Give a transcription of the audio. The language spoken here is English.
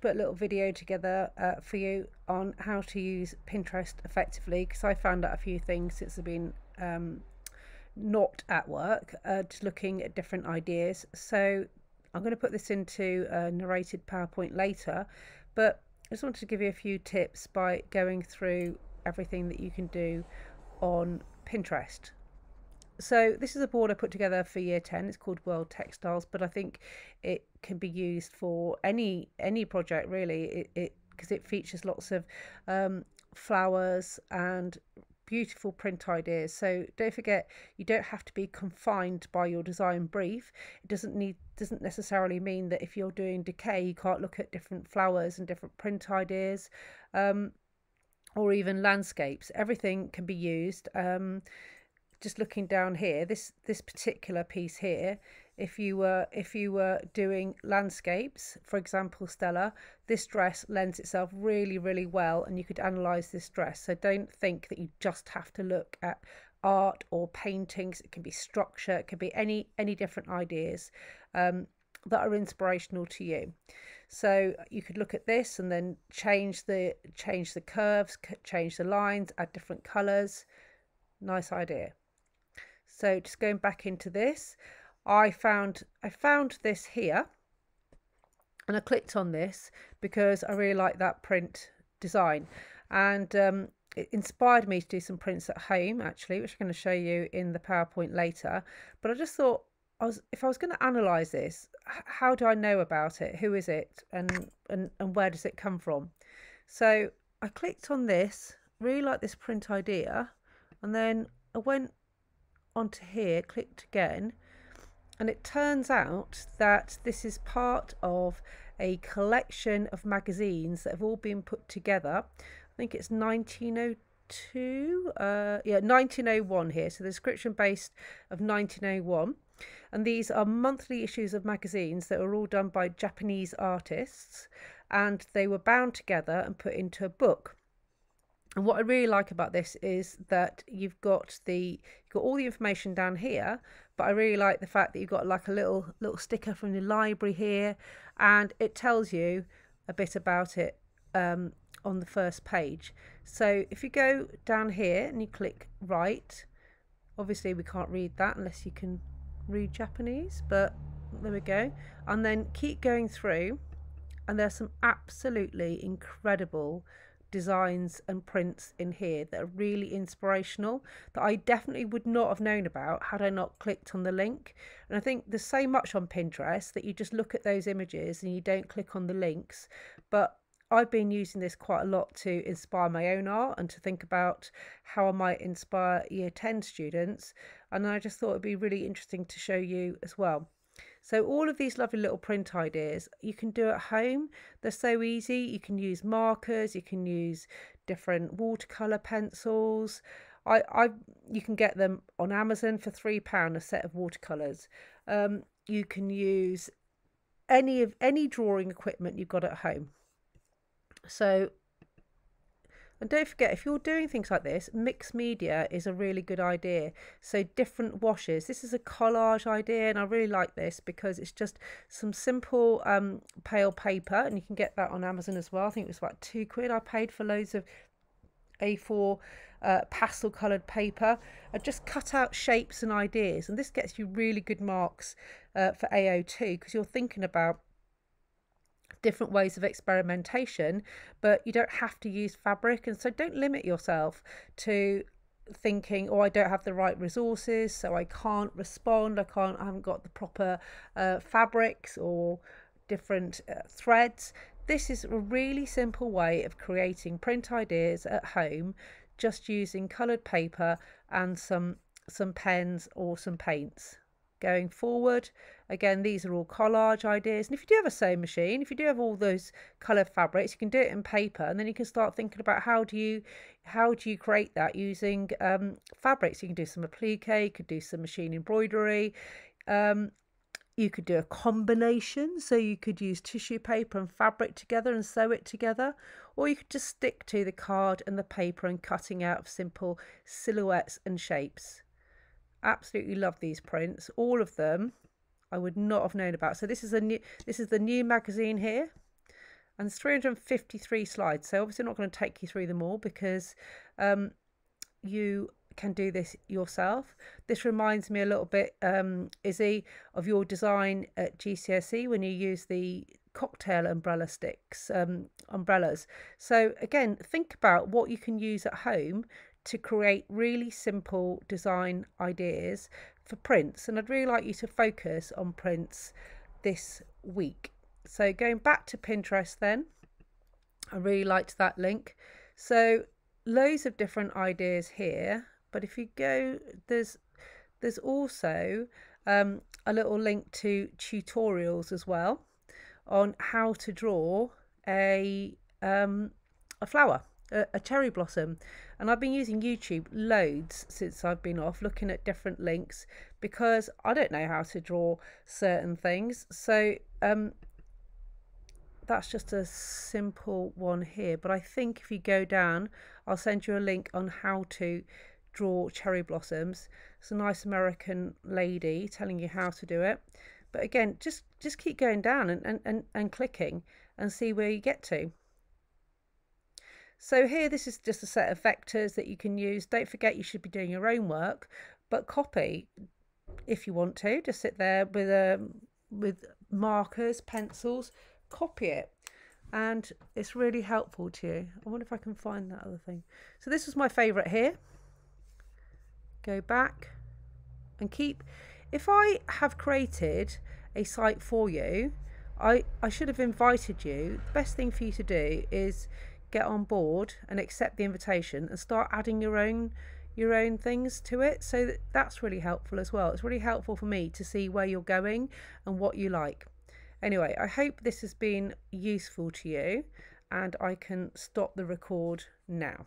put a little video together uh, for you on how to use Pinterest effectively because I found out a few things since I've been um, not at work, uh, just looking at different ideas. So I'm going to put this into a narrated PowerPoint later, but I just wanted to give you a few tips by going through everything that you can do on Pinterest. So this is a board I put together for year 10. It's called World Textiles, but I think it can be used for any any project really. It because it, it, features lots of um, flowers and beautiful print ideas. So don't forget, you don't have to be confined by your design brief. It doesn't need doesn't necessarily mean that if you're doing decay, you can't look at different flowers and different print ideas, um, or even landscapes. Everything can be used. Um, just looking down here, this this particular piece here if you were if you were doing landscapes for example stella this dress lends itself really really well and you could analyze this dress. So don't think that you just have to look at art or paintings. It can be structure it could be any any different ideas um, that are inspirational to you. So you could look at this and then change the change the curves change the lines add different colors nice idea so just going back into this I found I found this here and I clicked on this because I really like that print design. And um, it inspired me to do some prints at home actually which I'm going to show you in the PowerPoint later. But I just thought I was if I was going to analyze this how do I know about it? Who is it? And and, and where does it come from? So I clicked on this really like this print idea and then I went onto here clicked again and it turns out that this is part of a collection of magazines that have all been put together. I think it's 1902, uh, yeah, 1901 here. So the description based of 1901. And these are monthly issues of magazines that are all done by Japanese artists and they were bound together and put into a book. And what I really like about this is that you've got the you've got all the information down here, but I really like the fact that you've got like a little little sticker from the library here, and it tells you a bit about it um, on the first page. So if you go down here and you click right, obviously we can't read that unless you can read Japanese, but there we go. And then keep going through, and there's some absolutely incredible designs and prints in here that are really inspirational that I definitely would not have known about had I not clicked on the link. And I think there's so much on Pinterest that you just look at those images and you don't click on the links. But I've been using this quite a lot to inspire my own art and to think about how I might inspire year 10 students. And I just thought it'd be really interesting to show you as well. So all of these lovely little print ideas you can do at home. They're so easy. You can use markers, you can use different watercolor pencils. I, I you can get them on Amazon for three pound a set of watercolors. Um, you can use any of any drawing equipment you've got at home. So and don't forget, if you're doing things like this, mixed media is a really good idea. So different washes. This is a collage idea, and I really like this because it's just some simple um, pale paper, and you can get that on Amazon as well. I think it was about two quid. I paid for loads of A4 uh, pastel coloured paper. I just cut out shapes and ideas, and this gets you really good marks uh, for AO2 because you're thinking about different ways of experimentation, but you don't have to use fabric. And so don't limit yourself to thinking oh i don't have the right resources so i can't respond. I can't i haven't got the proper uh, fabrics or different uh, threads. This is a really simple way of creating print ideas at home just using colored paper and some some pens or some paints going forward. Again, these are all collage ideas. And if you do have a sewing machine, if you do have all those colour fabrics, you can do it in paper and then you can start thinking about how do you how do you create that using um, fabrics. You can do some applique, you could do some machine embroidery. Um, you could do a combination, so you could use tissue paper and fabric together and sew it together, or you could just stick to the card and the paper and cutting out of simple silhouettes and shapes. Absolutely love these prints, all of them. I would not have known about. So this is a new this is the new magazine here. and it's 353 slides. So obviously, I'm not going to take you through them all because um, you can do this yourself. This reminds me a little bit, um, Izzy, of your design at GCSE when you use the cocktail umbrella sticks, um, umbrellas. So again, think about what you can use at home to create really simple design ideas for prints. And I'd really like you to focus on prints this week. So going back to Pinterest then, I really liked that link. So loads of different ideas here, but if you go, there's there's also um, a little link to tutorials as well on how to draw a um, a flower, a, cherry blossom. And I've been using YouTube loads since I've been off, looking at different links because I don't know how to draw certain things. So um, that's just a simple one here. But I think if you go down, I'll send you a link on how to draw cherry blossoms. It's a nice American lady telling you how to do it. But again, just just keep going down and, and, and, and clicking and see where you get to. So here, this is just a set of vectors that you can use. Don't forget you should be doing your own work, but copy if you want to. Just sit there with um, with markers, pencils, copy it. And it's really helpful to you. I wonder if I can find that other thing. So this was my favourite here. Go back and keep if I have created a site for you, I, I should have invited you. The best thing for you to do is get on board and accept the invitation and start adding your own your own things to it. So that that's really helpful as well. It's really helpful for me to see where you're going and what you like. Anyway i hope this has been useful to you and i can stop the record now